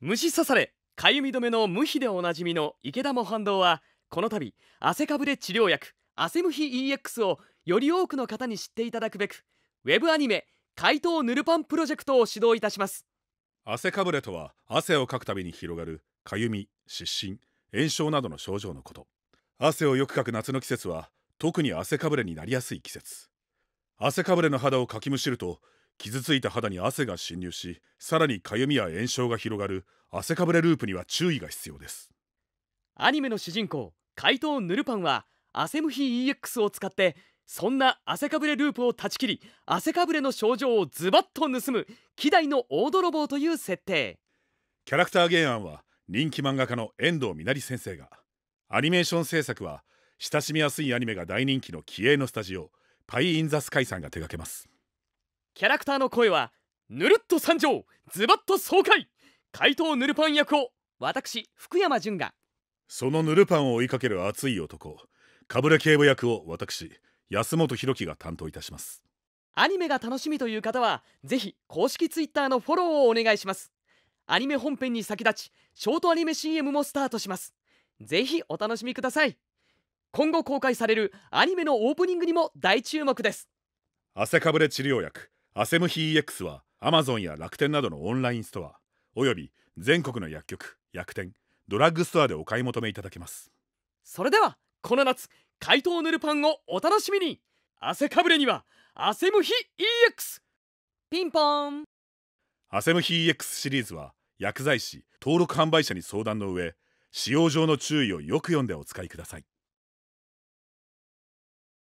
虫刺され。かゆみ止めの無比でおなじみの池田模範堂はこの度汗かぶれ治療薬汗ムヒ EX をより多くの方に知っていただくべくウェブアニメ怪盗ヌルパンプロジェクトを指導いたします。汗かぶれとは汗をかくたびに広がるかゆみ湿疹炎症などの症状のこと。汗をよくかく夏の季節は特に汗かぶれになりやすい季節。汗かぶれの肌をかきむしると傷ついた肌に汗が侵入しさらにかゆみや炎症が広がる汗かぶれループには注意が必要です。アニメの主人公怪盗ヌルパンは汗ムヒ EX を使ってそんな汗かぶれループを断ち切り汗かぶれの症状をズバッと盗む希代の大泥棒という設定。キャラクター原案は人気漫画家の遠藤みなり先生がアニメーション制作は親しみやすいアニメが大人気の気鋭のスタジオパイ・イン・ザ・スカイさんが手掛けますキャラクターの声はぬるっと参上ズバッと爽快。怪盗ヌルパン役を私福山潤が。そのヌルパンを追いかける熱い男。かぶれ警部役を私安本博樹が担当いたします。アニメが楽しみという方はぜひ公式 Twitter のフォローをお願いします。アニメ本編に先立ちショートアニメ CM もスタートします。ぜひお楽しみください。今後公開されるアニメのオープニングにも大注目です。汗かぶれ治療薬アセムヒ EX は Amazon や楽天などのオンラインストアおよび全国の薬局薬店ドラッグストアでお買い求めいただけます。それではこの夏怪盗ヌルパンをお楽しみに。汗かぶれにはアセムヒ EX ピンポーン。アセムヒ EX シリーズは薬剤師登録販売者に相談の上使用上の注意をよく読んでお使いください